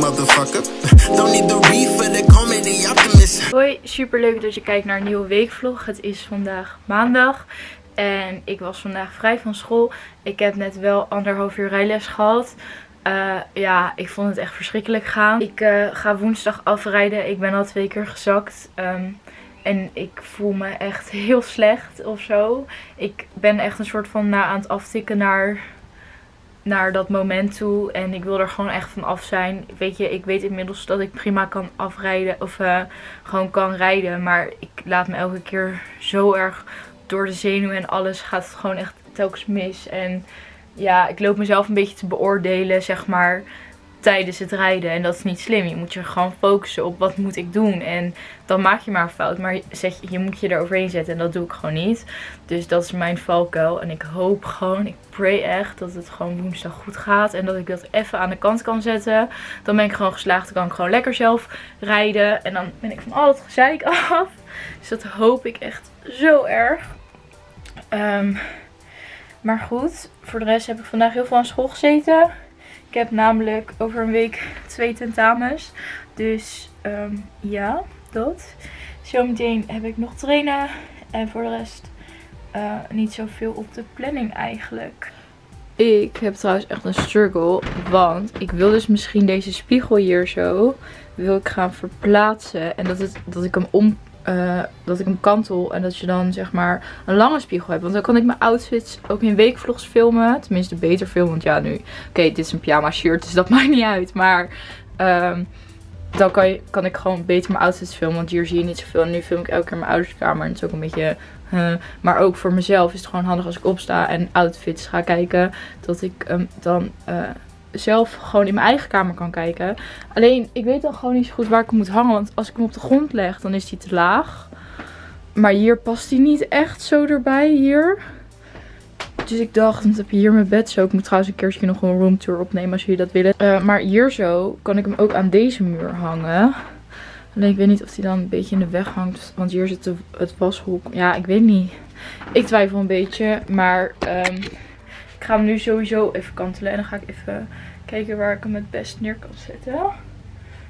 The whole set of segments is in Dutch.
motherfucker. Don't need the. Hoi, super leuk dat je kijkt naar een nieuwe weekvlog. Het is vandaag maandag en ik was vandaag vrij van school. Ik heb net wel anderhalf uur rijles gehad. Uh, ja, ik vond het echt verschrikkelijk gaan. Ik uh, ga woensdag afrijden. Ik ben al twee keer gezakt. Um, en ik voel me echt heel slecht of zo. Ik ben echt een soort van na aan het aftikken naar, naar dat moment toe. En ik wil er gewoon echt van af zijn. Weet je, ik weet inmiddels dat ik prima kan afrijden. Of uh, gewoon kan rijden. Maar ik laat me elke keer zo erg door de zenuwen en alles gaat gewoon echt telkens mis. En ja, ik loop mezelf een beetje te beoordelen, zeg maar, tijdens het rijden. En dat is niet slim. Je moet je gewoon focussen op wat moet ik doen. En dan maak je maar een fout. Maar zeg, je moet je er overheen zetten. En dat doe ik gewoon niet. Dus dat is mijn valkuil. En ik hoop gewoon, ik pray echt dat het gewoon woensdag goed gaat. En dat ik dat even aan de kant kan zetten. Dan ben ik gewoon geslaagd. Dan kan ik gewoon lekker zelf rijden. En dan ben ik van al het gezeik af. Dus dat hoop ik echt zo erg. Um, maar goed, voor de rest heb ik vandaag heel veel aan school gezeten. Ik heb namelijk over een week twee tentamens. Dus um, ja, dat. Zometeen heb ik nog trainen. En voor de rest uh, niet zoveel op de planning eigenlijk. Ik heb trouwens echt een struggle. Want ik wil dus misschien deze spiegel hier zo. Wil ik gaan verplaatsen. En dat, het, dat ik hem om uh, dat ik hem kantel en dat je dan zeg maar een lange spiegel hebt. Want dan kan ik mijn outfits ook in weekvlogs filmen. Tenminste beter filmen. Want ja nu, oké dit is een pyjama shirt dus dat maakt niet uit. Maar um, dan kan, je, kan ik gewoon beter mijn outfits filmen. Want hier zie je niet zoveel. En nu film ik elke keer mijn ouderskamer. En het is ook een beetje... Uh, maar ook voor mezelf is het gewoon handig als ik opsta en outfits ga kijken. Dat ik um, dan... Uh, zelf gewoon in mijn eigen kamer kan kijken. Alleen, ik weet dan gewoon niet zo goed waar ik hem moet hangen. Want als ik hem op de grond leg, dan is hij te laag. Maar hier past hij niet echt zo erbij, hier. Dus ik dacht, dan heb je hier mijn bed zo. Ik moet trouwens een keertje nog een roomtour opnemen als jullie dat willen. Uh, maar hier zo kan ik hem ook aan deze muur hangen. Alleen ik weet niet of hij dan een beetje in de weg hangt. Want hier zit het washok. Ja, ik weet niet. Ik twijfel een beetje. Maar um, ik ga hem nu sowieso even kantelen. En dan ga ik even kijken waar ik hem het best neer kan zetten.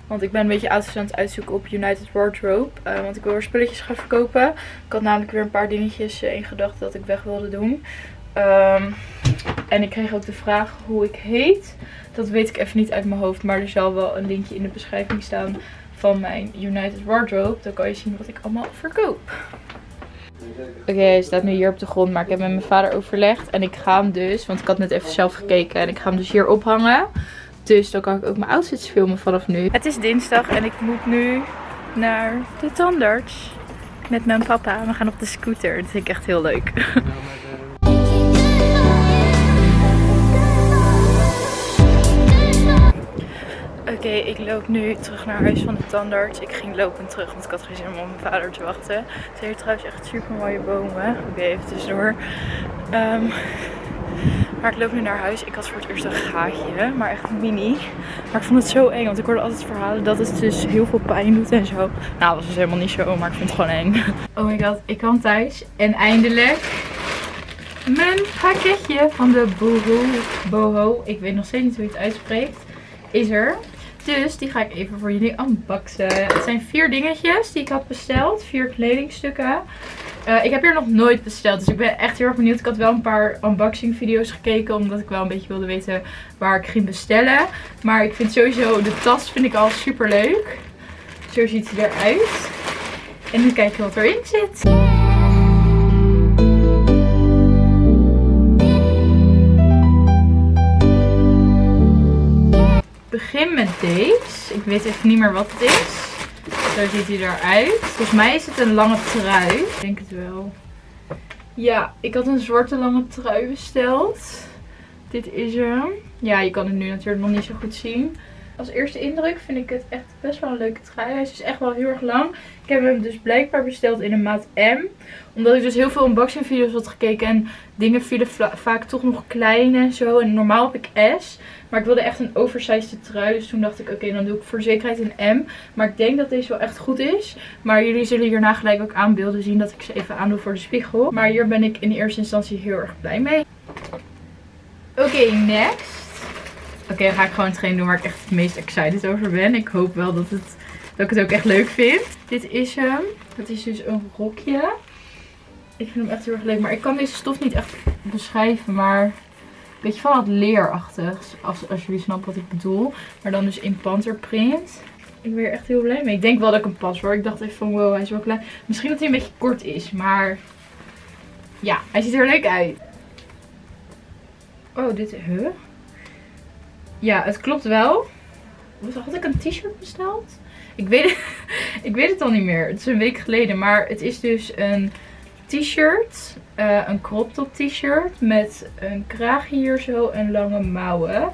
Want ik ben een beetje aan het uitzoeken op United Wardrobe. Uh, want ik wil weer spulletjes gaan verkopen. Ik had namelijk weer een paar dingetjes uh, in gedachten dat ik weg wilde doen. Um, en ik kreeg ook de vraag hoe ik heet. Dat weet ik even niet uit mijn hoofd. Maar er zal wel een linkje in de beschrijving staan van mijn United Wardrobe. Dan kan je zien wat ik allemaal verkoop. Oké, okay, hij staat nu hier op de grond, maar ik heb met mijn vader overlegd. En ik ga hem dus, want ik had net even zelf gekeken. En ik ga hem dus hier ophangen. Dus dan kan ik ook mijn outfits filmen vanaf nu. Het is dinsdag en ik moet nu naar de tandarts. Met mijn papa. We gaan op de scooter. Dat vind ik echt heel leuk. Ik loop nu terug naar huis van de tandarts. Ik ging lopend terug, want ik had geen zin om op mijn vader te wachten. Zijn hier trouwens echt super mooie bomen. Oké, even tussendoor. Um, maar ik loop nu naar huis. Ik had voor het eerst een gaatje, maar echt mini. Maar ik vond het zo eng, want ik hoorde altijd verhalen dat het dus heel veel pijn doet en zo. Nou, dat was dus helemaal niet zo, maar ik vond het gewoon eng. Oh my god, ik kwam thuis en eindelijk mijn pakketje van de Boho. Boho. Ik weet nog steeds niet hoe je het uitspreekt. Is er. Dus die ga ik even voor jullie unboxen. Het zijn vier dingetjes die ik had besteld. Vier kledingstukken. Uh, ik heb hier nog nooit besteld. Dus ik ben echt heel erg benieuwd. Ik had wel een paar unboxing video's gekeken. Omdat ik wel een beetje wilde weten waar ik ging bestellen. Maar ik vind sowieso de tas vind ik al super leuk. Zo ziet hij eruit. En nu kijken wat erin zit. Begin met deze. Ik weet even niet meer wat het is. Zo ziet hij eruit. Volgens mij is het een lange trui. Ik denk het wel. Ja, ik had een zwarte lange trui besteld. Dit is hem. Ja, je kan het nu natuurlijk nog niet zo goed zien. Als eerste indruk vind ik het echt best wel een leuke trui. Hij is dus echt wel heel erg lang. Ik heb hem dus blijkbaar besteld in een maat M. Omdat ik dus heel veel unboxing video's had gekeken. En dingen vielen vaak toch nog klein en zo. En normaal heb ik S. Maar ik wilde echt een oversized trui. Dus toen dacht ik, oké, dan doe ik voor zekerheid een M. Maar ik denk dat deze wel echt goed is. Maar jullie zullen hierna gelijk ook aan beelden zien dat ik ze even aandoe voor de spiegel. Maar hier ben ik in eerste instantie heel erg blij mee. Oké, next. Oké, dan ga ik gewoon hetgeen doen waar ik echt het meest excited over ben. Ik hoop wel dat, het, dat ik het ook echt leuk vind. Dit is hem. Het is dus een rokje. Ik vind hem echt heel erg leuk. Maar ik kan deze stof niet echt beschrijven. Maar beetje van het leerachtig. Als, als jullie snappen wat ik bedoel. Maar dan dus in panterprint. Ik ben er echt heel blij mee. Ik denk wel dat ik hem pas hoor. Ik dacht even van wow, hij is wel klein. Misschien dat hij een beetje kort is. Maar ja, hij ziet er leuk uit. Oh, dit... Huh? Ja, het klopt wel. Had ik een t-shirt besteld? Ik weet, ik weet het al niet meer. Het is een week geleden. Maar het is dus een t-shirt. Uh, een crop top t-shirt. Met een kraag hier zo en lange mouwen.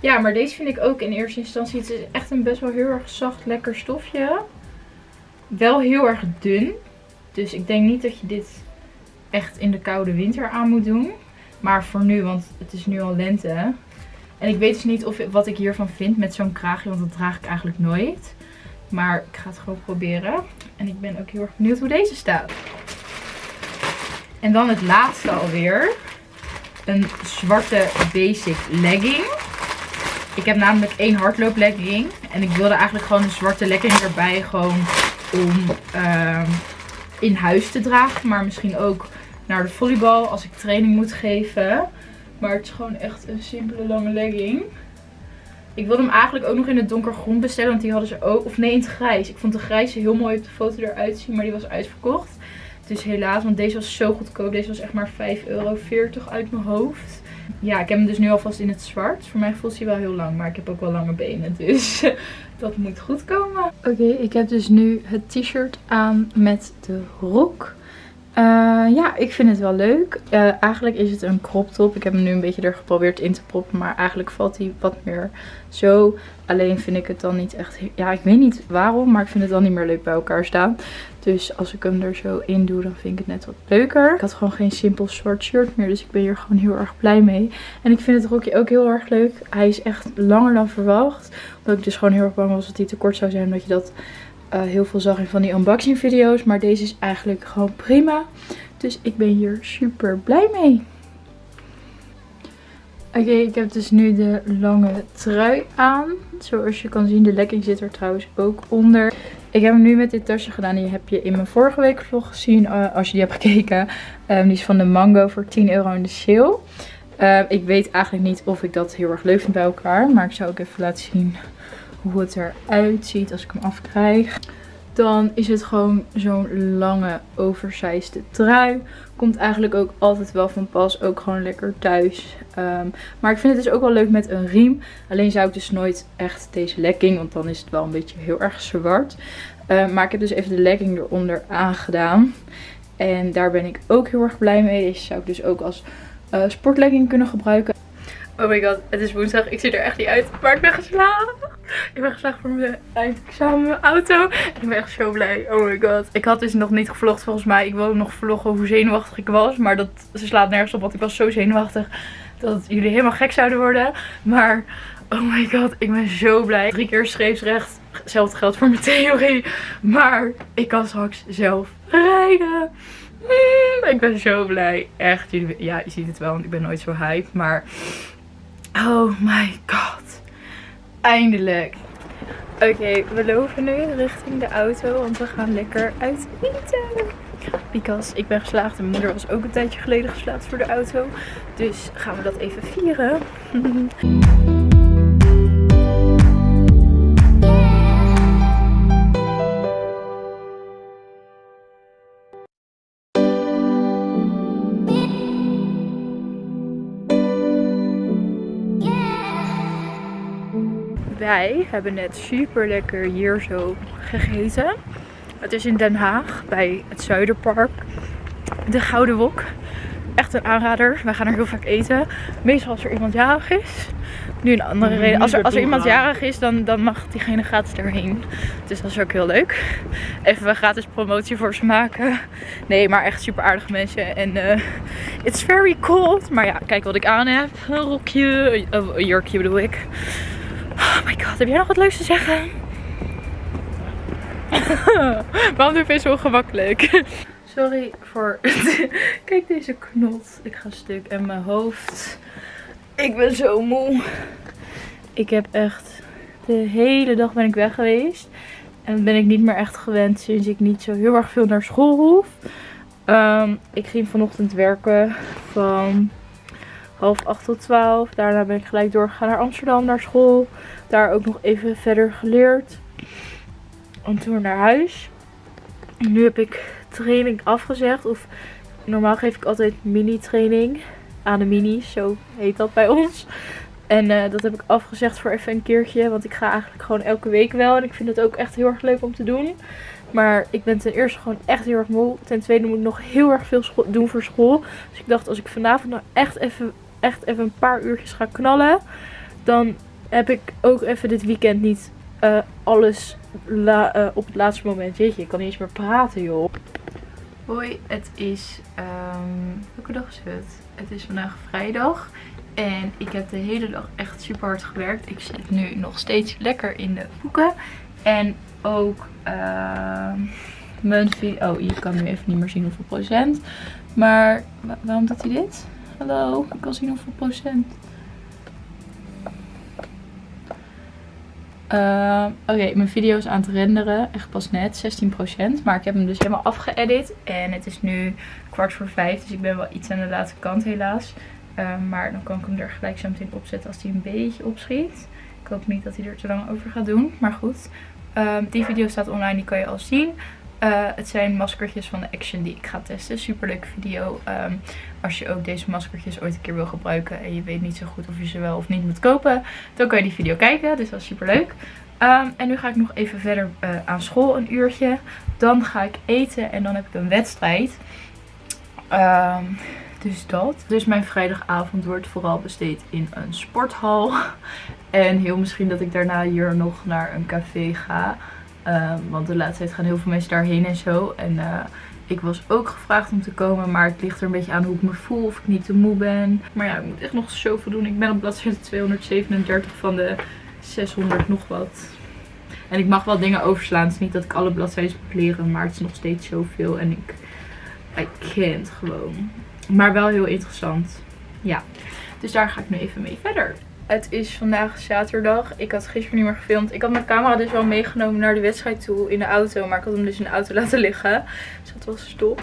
Ja, maar deze vind ik ook in eerste instantie. Het is echt een best wel heel erg zacht, lekker stofje. Wel heel erg dun. Dus ik denk niet dat je dit echt in de koude winter aan moet doen. Maar voor nu, want het is nu al lente. En ik weet dus niet of, wat ik hiervan vind met zo'n kraagje, want dat draag ik eigenlijk nooit. Maar ik ga het gewoon proberen. En ik ben ook heel erg benieuwd hoe deze staat. En dan het laatste alweer. Een zwarte basic legging. Ik heb namelijk één hardlooplegging. En ik wilde eigenlijk gewoon een zwarte legging erbij. Gewoon om uh, in huis te dragen. Maar misschien ook naar de volleybal als ik training moet geven. Maar het is gewoon echt een simpele lange legging. Ik wilde hem eigenlijk ook nog in het donkergroen bestellen. Want die hadden ze ook. Of nee, in het grijs. Ik vond de grijze heel mooi op de foto eruit zien. Maar die was uitverkocht. Dus helaas. Want deze was zo goedkoop. Deze was echt maar 5,40 euro uit mijn hoofd. Ja, ik heb hem dus nu alvast in het zwart. Voor mij voelt hij wel heel lang. Maar ik heb ook wel lange benen. Dus dat moet goed komen. Oké, ik heb dus nu het t-shirt aan met de rok. Uh, ja, ik vind het wel leuk. Uh, eigenlijk is het een crop top. Ik heb hem nu een beetje er geprobeerd in te proppen. Maar eigenlijk valt hij wat meer zo. Alleen vind ik het dan niet echt... Ja, ik weet niet waarom. Maar ik vind het dan niet meer leuk bij elkaar staan. Dus als ik hem er zo in doe, dan vind ik het net wat leuker. Ik had gewoon geen simpel zwart shirt meer. Dus ik ben hier gewoon heel erg blij mee. En ik vind het rokje ook heel erg leuk. Hij is echt langer dan verwacht. Omdat ik dus gewoon heel erg bang was dat hij te kort zou zijn. Omdat je dat uh, heel veel zag in van die unboxing video's. Maar deze is eigenlijk gewoon prima. Dus ik ben hier super blij mee. Oké, ik heb dus nu de lange trui aan. Zoals je kan zien, de lekking zit er trouwens ook onder. Ik heb hem nu met dit tasje gedaan. Die heb je in mijn vorige week vlog gezien, uh, als je die hebt gekeken. Um, die is van de Mango voor 10 euro in de sale. Uh, ik weet eigenlijk niet of ik dat heel erg leuk vind bij elkaar. Maar ik zou ook even laten zien hoe het eruit ziet als ik hem afkrijg. Dan is het gewoon zo'n lange oversized trui. Komt eigenlijk ook altijd wel van pas. Ook gewoon lekker thuis. Um, maar ik vind het dus ook wel leuk met een riem. Alleen zou ik dus nooit echt deze legging. Want dan is het wel een beetje heel erg zwart. Uh, maar ik heb dus even de legging eronder aangedaan. En daar ben ik ook heel erg blij mee. Deze zou ik dus ook als uh, sportlegging kunnen gebruiken. Oh my god, het is woensdag. Ik zie er echt niet uit. Maar ik ben geslaagd. Ik ben geslaagd voor mijn eindexamen mijn auto. En ik ben echt zo blij. Oh my god. Ik had dus nog niet gevlogd volgens mij. Ik wilde nog vloggen hoe zenuwachtig ik was. Maar dat ze slaat nergens op. Want ik was zo zenuwachtig. Dat jullie helemaal gek zouden worden. Maar oh my god. Ik ben zo blij. Drie keer scheepsrecht. Hetzelfde geldt voor mijn theorie. Maar ik kan straks zelf rijden. Mm, ik ben zo blij. Echt. Ja, je ziet het wel. Want ik ben nooit zo hype. Maar Oh my god. Eindelijk. Oké, we lopen nu richting de auto, want we gaan lekker uit eten. Because ik ben geslaagd en mijn moeder was ook een tijdje geleden geslaagd voor de auto. Dus gaan we dat even vieren. wij hebben net super lekker hier zo gegeten. Het is in Den Haag bij het Zuiderpark. De Gouden Wok. Echt een aanrader. Wij gaan er heel vaak eten. Meestal als er iemand jarig is. Nu een andere reden. Als er, als er iemand jarig is, dan, dan mag diegene gratis erheen. Dus dat is ook heel leuk. Even een gratis promotie voor ze maken. Nee, maar echt super aardige mensen. En uh, it's very cold. Maar ja, kijk wat ik aan heb. Een rokje. een jurkje bedoel ik. Oh my god, heb jij nog wat leuks te zeggen? Waarom doe je zo gemakkelijk? Sorry voor... Kijk deze knot. Ik ga stuk en mijn hoofd. Ik ben zo moe. Ik heb echt de hele dag ben ik weg geweest. En ben ik niet meer echt gewend sinds ik niet zo heel erg veel naar school hoef. Ehm, ik ging vanochtend werken van half acht tot twaalf. Daarna ben ik gelijk doorgegaan naar Amsterdam, naar school. Daar ook nog even verder geleerd. En toen naar huis. Nu heb ik training afgezegd. Of normaal geef ik altijd mini-training aan de minis. Zo heet dat bij ons. En uh, dat heb ik afgezegd voor even een keertje. Want ik ga eigenlijk gewoon elke week wel. En ik vind het ook echt heel erg leuk om te doen. Maar ik ben ten eerste gewoon echt heel erg moe. Ten tweede moet ik nog heel erg veel doen voor school. Dus ik dacht als ik vanavond nou echt even, echt even een paar uurtjes ga knallen. Dan heb ik ook even dit weekend niet uh, alles uh, op het laatste moment. Jeetje, ik kan niet eens meer praten joh. Hoi, het is... Um, welke dag is het? Het is vandaag vrijdag. En ik heb de hele dag echt super hard gewerkt. Ik zit nu nog steeds lekker in de boeken. En ook uh, mijn video... Oh, je kan nu even niet meer zien hoeveel procent. Maar waarom doet hij dit? Hallo, ik kan zien hoeveel procent. Uh, Oké, mijn video is aan het renderen. Echt pas net, 16%. Maar ik heb hem dus helemaal afgeëdit. En het is nu kwart voor vijf. Dus ik ben wel iets aan de laatste kant helaas. Uh, maar dan kan ik hem er gelijk zo meteen opzetten als hij een beetje opschiet. Ik hoop niet dat hij er te lang over gaat doen. Maar goed. Uh, die video staat online, die kan je al zien. Uh, het zijn maskertjes van de Action die ik ga testen. Super leuke video. Um, als je ook deze maskertjes ooit een keer wil gebruiken en je weet niet zo goed of je ze wel of niet moet kopen, dan kan je die video kijken. Dus dat is super leuk. Um, en nu ga ik nog even verder uh, aan school een uurtje. Dan ga ik eten en dan heb ik een wedstrijd. Um, dus dat. Dus mijn vrijdagavond wordt vooral besteed in een sporthal. En heel misschien dat ik daarna hier nog naar een café ga. Um, want de laatste tijd gaan heel veel mensen daarheen en zo. En uh, ik was ook gevraagd om te komen. Maar het ligt er een beetje aan hoe ik me voel. Of ik niet te moe ben. Maar ja, ik moet echt nog zoveel doen. Ik ben op bladzijde 237 van de 600 nog wat. En ik mag wel dingen overslaan. Het is niet dat ik alle bladzijden moet leren. Maar het is nog steeds zoveel. En ik... I can't gewoon. Maar wel heel interessant. Ja. Dus daar ga ik nu even mee verder. Het is vandaag zaterdag. Ik had gisteren niet meer gefilmd. Ik had mijn camera dus wel meegenomen naar de wedstrijd toe in de auto. Maar ik had hem dus in de auto laten liggen. Dus dat was stop.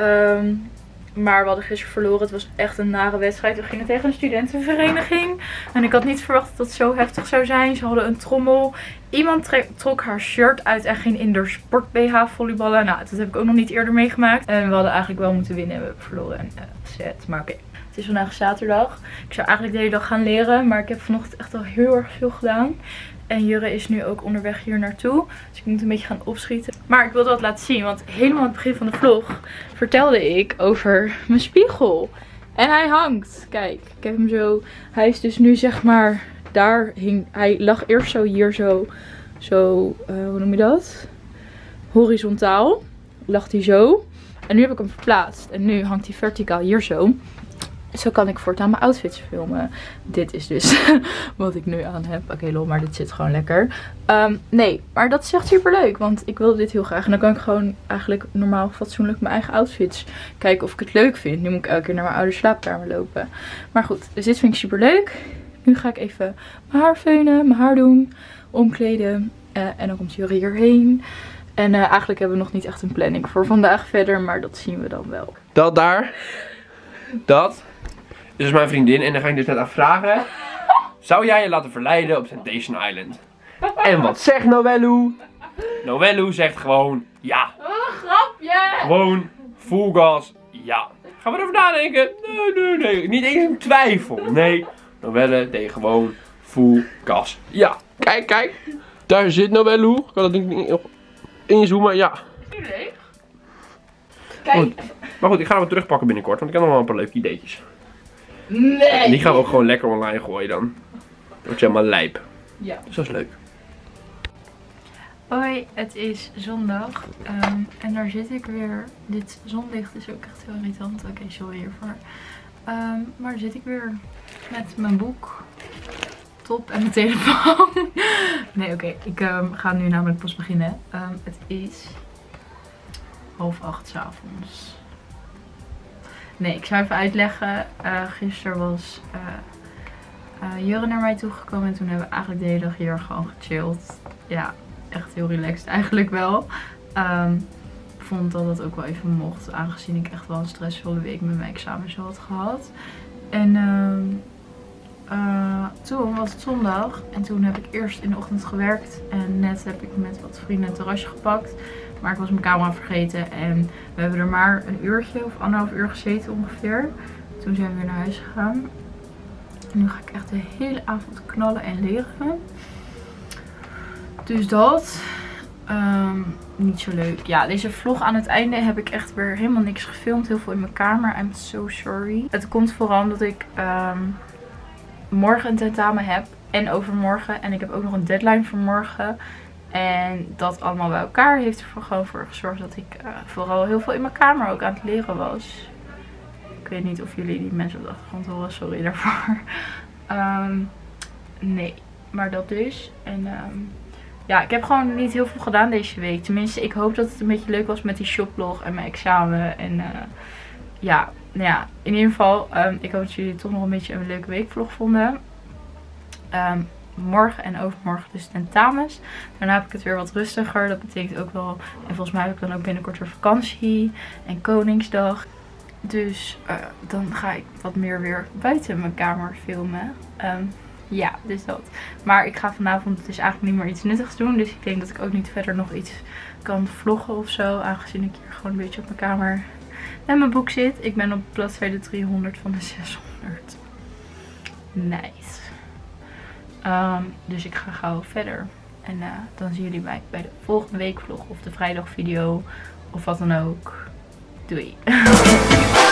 Um, maar we hadden gisteren verloren. Het was echt een nare wedstrijd. We gingen tegen een studentenvereniging. En ik had niet verwacht dat het zo heftig zou zijn. Ze hadden een trommel. Iemand trok haar shirt uit en ging in de sport BH volleyballen. Nou, dat heb ik ook nog niet eerder meegemaakt. En we hadden eigenlijk wel moeten winnen. En we hebben verloren. En uh, set. Maar oké. Het is vandaag zaterdag. Ik zou eigenlijk de hele dag gaan leren. Maar ik heb vanochtend echt al heel erg veel gedaan. En Jurre is nu ook onderweg hier naartoe. Dus ik moet een beetje gaan opschieten. Maar ik wilde wat laten zien. Want helemaal aan het begin van de vlog vertelde ik over mijn spiegel. En hij hangt. Kijk, ik heb hem zo. Hij is dus nu zeg maar daar hing. Hij lag eerst zo hier zo. Zo, uh, hoe noem je dat? Horizontaal. Lag hij zo. En nu heb ik hem verplaatst. En nu hangt hij verticaal hier zo. Zo kan ik voortaan mijn outfits filmen. Dit is dus wat ik nu aan heb. Oké lol, maar dit zit gewoon lekker. Um, nee, maar dat is echt super leuk. Want ik wilde dit heel graag. En dan kan ik gewoon eigenlijk normaal fatsoenlijk mijn eigen outfits kijken of ik het leuk vind. Nu moet ik elke keer naar mijn oude slaapkamer lopen. Maar goed, dus dit vind ik super leuk. Nu ga ik even mijn haar veunen, mijn haar doen, omkleden. Uh, en dan komt Jury hierheen. En uh, eigenlijk hebben we nog niet echt een planning voor vandaag verder. Maar dat zien we dan wel. Dat daar. Dat dit is mijn vriendin en dan ga ik dus net aan vragen. Zou jij je laten verleiden op Temptation Island? En wat zegt Noellu? Noellu zegt gewoon ja. Wat een grapje! Gewoon full gas ja. Gaan we erover nadenken? Nee, nee, nee. Niet eens een twijfel. Nee, Noelle deed gewoon full gas ja. Kijk, kijk. Daar zit Noellu. Ik kan dat ding nog inzoomen. Ja. Is leeg? Kijk. Goed. Maar goed, ik ga hem terugpakken binnenkort. Want ik heb nog wel een paar leuke ideetjes. Nee. En die gaan we ook gewoon lekker online gooien dan. Dat wordt helemaal lijp. Ja. Dus dat is leuk. Hoi, het is zondag. Um, en daar zit ik weer. Dit zonlicht is ook echt heel irritant. Oké, okay, sorry hiervoor. Um, maar daar zit ik weer met mijn boek. Top en mijn telefoon. nee, oké. Okay. Ik um, ga nu namelijk pas beginnen. het is half acht s avonds. Nee, ik zou even uitleggen. Uh, gisteren was uh, naar mij toegekomen. En toen hebben we eigenlijk de hele dag hier gewoon gechilled. Ja, echt heel relaxed eigenlijk wel. Um, vond dat het ook wel even mocht. Aangezien ik echt wel een stressvolle week met mijn examen zo had gehad. En uh, toen was het zondag. En toen heb ik eerst in de ochtend gewerkt. En net heb ik met wat vrienden een terrasje gepakt. Maar ik was mijn camera vergeten. En we hebben er maar een uurtje of anderhalf uur gezeten ongeveer. Toen zijn we weer naar huis gegaan. En nu ga ik echt de hele avond knallen en leren. Dus dat. Um, niet zo leuk. Ja, deze vlog aan het einde heb ik echt weer helemaal niks gefilmd. Heel veel in mijn kamer. I'm so sorry. Het komt vooral omdat ik um, morgen een tentamen heb. En overmorgen. En ik heb ook nog een deadline voor morgen. En dat allemaal bij elkaar heeft er gewoon voor gezorgd dat ik uh, vooral heel veel in mijn kamer ook aan het leren was. Ik weet niet of jullie die mensen op de achtergrond horen. Sorry daarvoor. Um, nee, maar dat dus. En um, ja, ik heb gewoon niet heel veel gedaan deze week. Tenminste, ik hoop dat het een beetje leuk was met die shoplog en mijn examen. En uh, ja, nou ja, in ieder geval, um, ik hoop dat jullie toch nog een beetje een leuke weekvlog vonden. Um, morgen en overmorgen dus tentamens. Daarna heb ik het weer wat rustiger. Dat betekent ook wel, en volgens mij heb ik dan ook binnenkort weer vakantie en Koningsdag. Dus uh, dan ga ik wat meer weer buiten mijn kamer filmen. Um, ja, dus dat. Maar ik ga vanavond dus eigenlijk niet meer iets nuttigs doen. Dus ik denk dat ik ook niet verder nog iets kan vloggen of zo. Aangezien ik hier gewoon een beetje op mijn kamer met mijn boek zit. Ik ben op bladzijde 300 van de 600. Nice. Um, dus ik ga gauw verder. En uh, dan zien jullie mij bij de volgende weekvlog of de vrijdagvideo of wat dan ook. Doei.